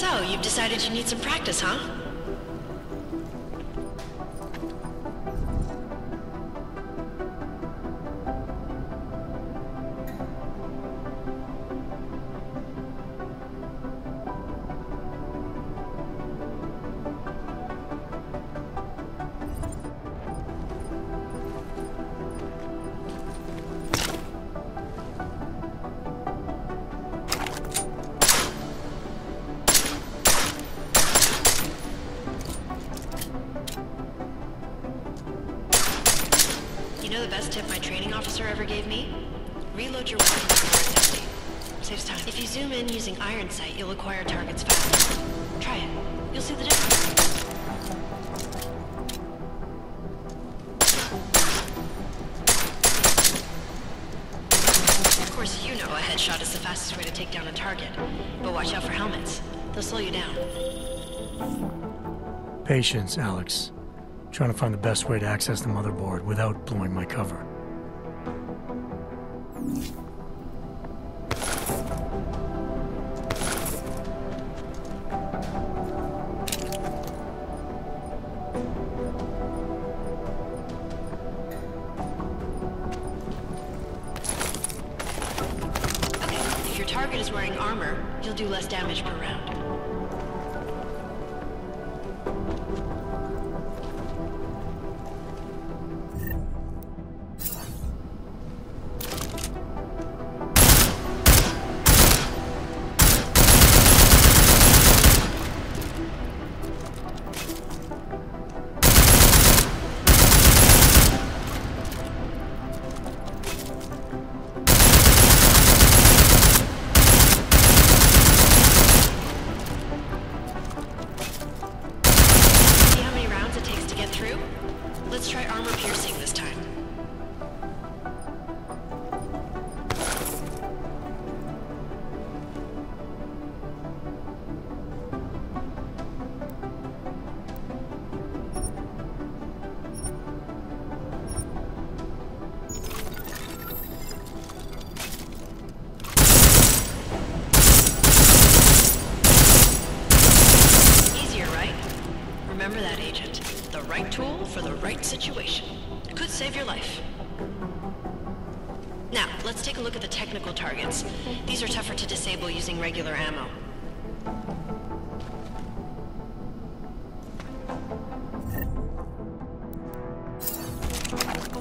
So, you've decided you need some practice, huh? You know the best tip my training officer ever gave me? Reload your weapon before it's empty. Saves time. If you zoom in using iron sight, you'll acquire targets faster. Try it. You'll see the difference. Of course, you know a headshot is the fastest way to take down a target. But watch out for helmets. They'll slow you down. Patience, Alex. Trying to find the best way to access the motherboard without blowing my cover. Okay, if your target is wearing armor, you'll do less damage per round. Remember that, Agent. The right tool for the right situation. Could save your life. Now, let's take a look at the technical targets. These are tougher to disable using regular ammo.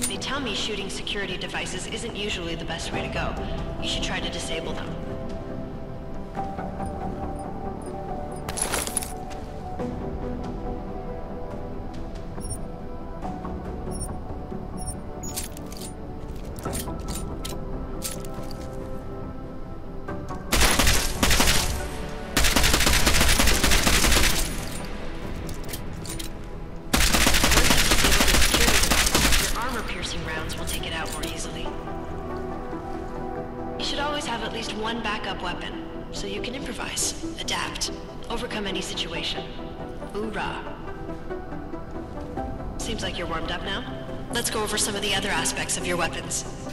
They tell me shooting security devices isn't usually the best way to go. You should try to disable them. Overcome any situation. Hoorah! Seems like you're warmed up now. Let's go over some of the other aspects of your weapons.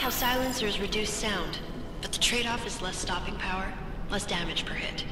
How silencers reduce sound, but the trade-off is less stopping power, less damage per hit.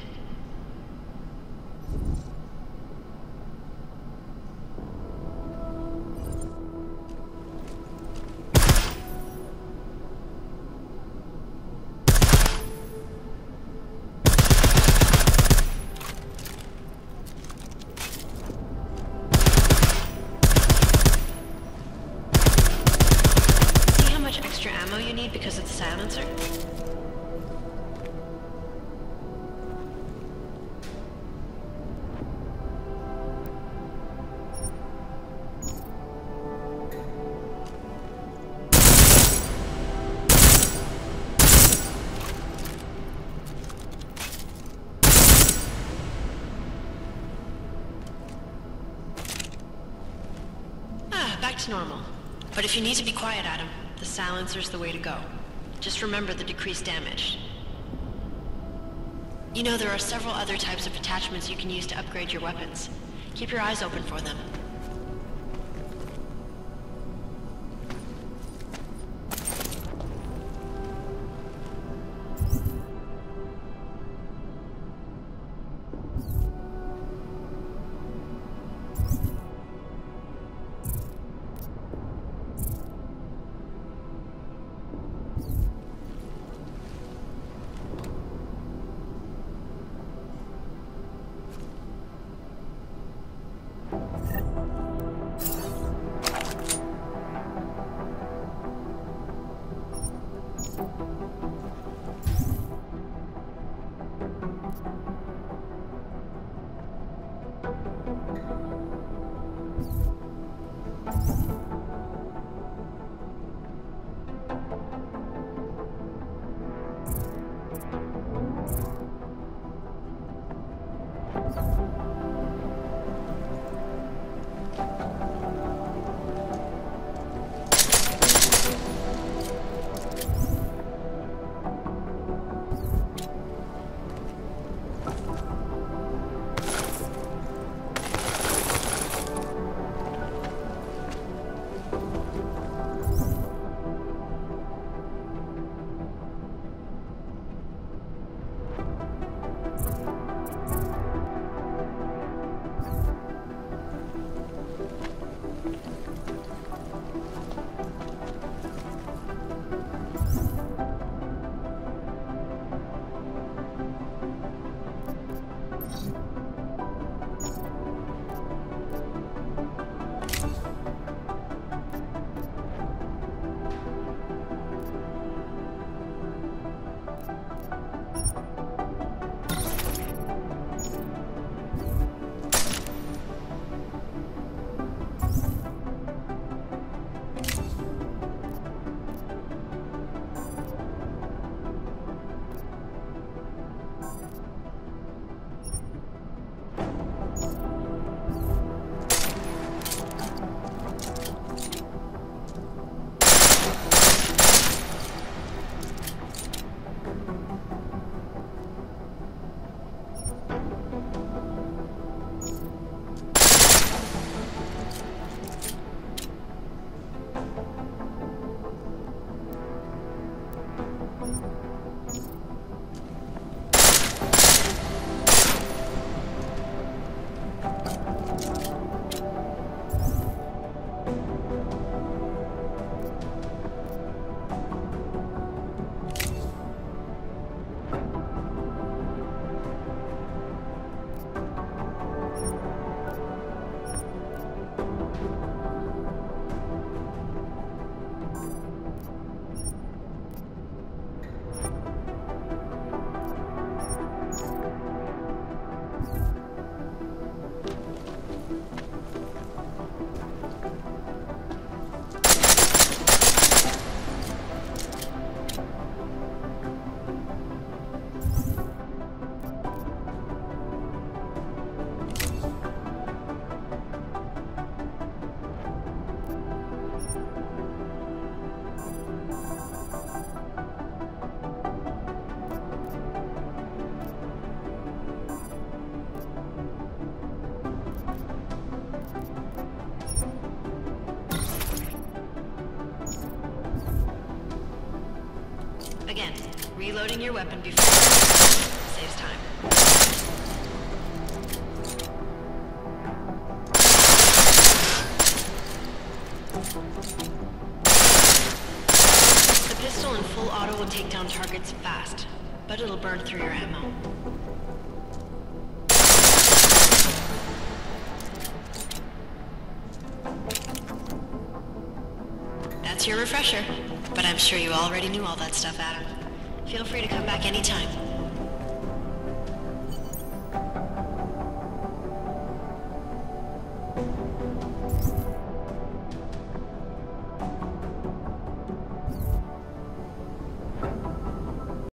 To normal. But if you need to be quiet, Adam, the silencer's the way to go. Just remember the decreased damage. You know, there are several other types of attachments you can use to upgrade your weapons. Keep your eyes open for them. Again, reloading your weapon before saves time. The pistol in full auto will take down targets fast, but it'll burn through your ammo. That's your refresher, but I'm sure you already knew all that stuff, Adam. Feel free to come back anytime.